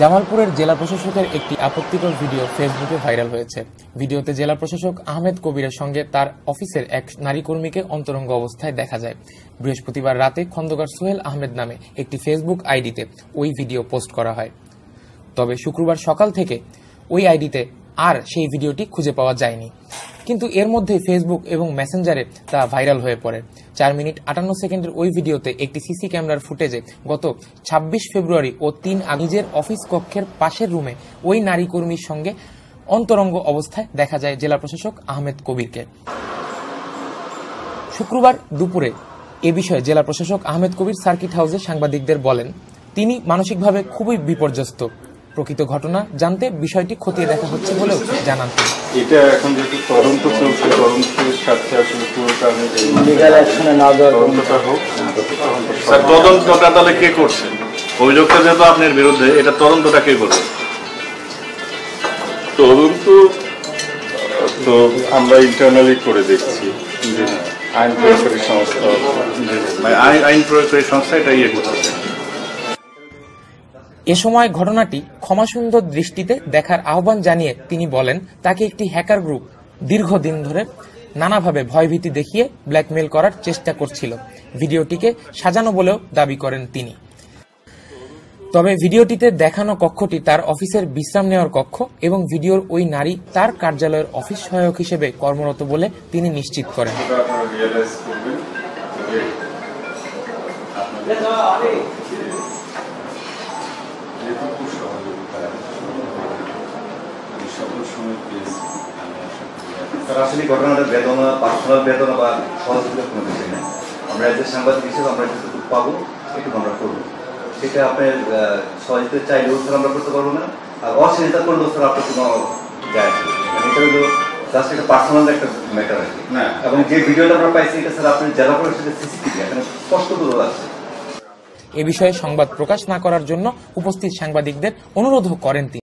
জামালপুরের জেলা প্রশাসকের একটি আপত্তিকর ভিডিও ফেসবুকে ভাইরাল হয়েছে। ভিডিওতে জেলা প্রশাসক আহমেদ কবিরের সঙ্গে তার অফিসের এক নারী কর্মীকে অন্তরঙ্গ অবস্থায় দেখা যায়। বৃহস্পতিবার রাতে খন্দকার সোহেল আহমেদ নামে একটি ফেসবুক আইডিতে ওই ভিডিও পোস্ট করা হয়। তবে শুক্রবার সকাল থেকে ওই আইডিতে আর সেই ভিডিওটি খুঁজে পাওয়া যায়নি। কিন্তু এর মধ্যেই ফেসবুক এবং মেসেঞ্জারে তা ভাইরাল হয়ে পড়ে। চার মিনিট আটান্ন সেকেন্ডের ওই ভিডিওতে একটি সিসি ক্যামেরার ফুটেজে গত ২৬ ফেব্রুয়ারি ও তিন নিজের অফিস কক্ষের পাশের রুমে ওই নারী কর্মীর সঙ্গে অন্তরঙ্গ অবস্থায় দেখা যায় জেলা প্রশাসক আহমেদ কবিরকে। শুক্রবার দুপুরে এ বিষয়ে জেলা প্রশাসক আহমেদ কবির সার্কিট হাউসে সাংবাদিকদের বলেন, তিনি মানসিকভাবে খুবই বিপর্যস্ত। প্রকৃত ঘটনা জানতে বিষয়টি খতিয়ে দেখা হচ্ছে বলেও জানান তিনি। এটা এখন যেহেতু তদন্ত চলছে তদন্তের সাথে আসলে পুরোটা আমি লিগাল অ্যাকশনে না যাওয়ার তদন্তটা হোক স্যার তদন্তটা তাহলে কে করছে? অভিযোগটা যেহেতু আপনার বিরুদ্ধে এটা তদন্তটা কে করবে? তদন্ত তো আমরা ইন্টারনালি করে দেখছি আইন প্রয়োগকারী সংস্থা মানে আইন প্রয়োগকারী সংস্থা এটা ইয়ে করতেছে। এ সময় ঘটনাটি ক্ষমাসুন্দর দৃষ্টিতে দেখার আহ্বান জানিয়ে তিনি বলেন তাকে একটি হ্যাকার গ্রুপ দীর্ঘদিন ধরে নানাভাবে ভয়ভীতি দেখিয়ে ব্ল্যাকমেল করার চেষ্টা করছিল ভিডিওটিকে সাজানো বলেও দাবি করেন তিনি তবে ভিডিওটিতে দেখানো কক্ষটি তার অফিসের বিশ্রাম নেওয়ার কক্ষ এবং ভিডিওর ওই নারী তার কার্যালয়ের অফিস সহায়ক হিসেবে কর্মরত বলে তিনি নিশ্চিত করেন রিয়েলাইজ করবেন যে যেটুকু সহযোগিতা আমি সকল সময় পেয়েছি আমি তার আসলে ঘটনাটা বেদনা পার্সোনাল বেদনা বা সহযোগিতার কোনো বিষয় নেই আমরা সাংবাদিক হিসেবে আমরা যেটুকু পাবো সেটুকু আমরা করব। সেটা আপনার সহযোগিতা চাইলেও স্যার আমরা করতে পারব না। আর অসহযোগিতা করলেও স্যার আপনার কোনো যায় মানে এটা হলো জাস্ট একটা পার্সোনাল একটা ম্যাটার আর কি। এবং যে ভিডিওটা আমরা পাইছি এটা স্যার আপনার জেলা পরিষদের সিসিটিভি এখানে স্পষ্ট বোঝা যাচ্ছে এ বিষয়ে সংবাদ প্রকাশ না করার জন্য উপস্থিত সাংবাদিকদের অনুরোধও করেন তিনি।